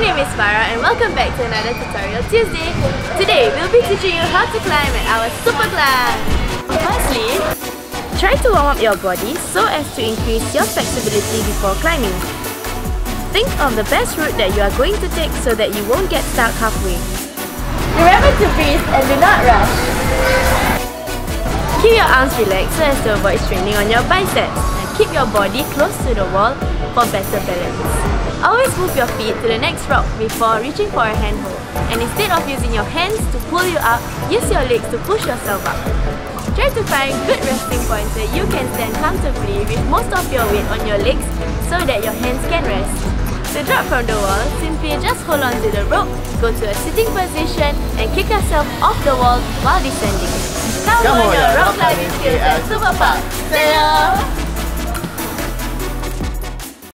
name is Farah and welcome back to another Tutorial Tuesday. Today, we'll be teaching you how to climb at our SuperClimb. Firstly, try to warm up your body so as to increase your flexibility before climbing. Think of the best route that you are going to take so that you won't get stuck halfway. Remember to breathe and do not rush. Keep your arms relaxed so as to avoid straining on your biceps and keep your body close to the wall for better balance. Always move your feet to the next rock before reaching for a handhold. And instead of using your hands to pull you up, use your legs to push yourself up. Try to find good resting points where you can stand comfortably with most of your weight on your legs so that your hands can rest. To drop from the wall, simply just hold on to the rope, go to a sitting position and kick yourself off the wall while descending. Come, on your rock climbing skills at Superpark! See ya!